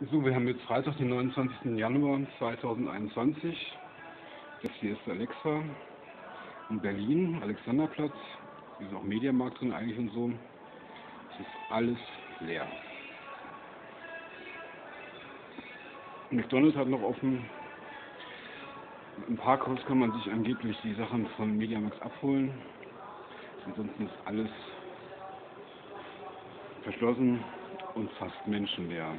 So, wir haben jetzt Freitag, den 29. Januar 2021. Das hier ist Alexa in Berlin, Alexanderplatz. Hier ist auch Mediamarkt drin eigentlich und so. Es ist alles leer. McDonalds hat noch offen. Im Parkhaus kann man sich angeblich die Sachen von Mediamax abholen. Ansonsten ist alles verschlossen und fast menschenleer.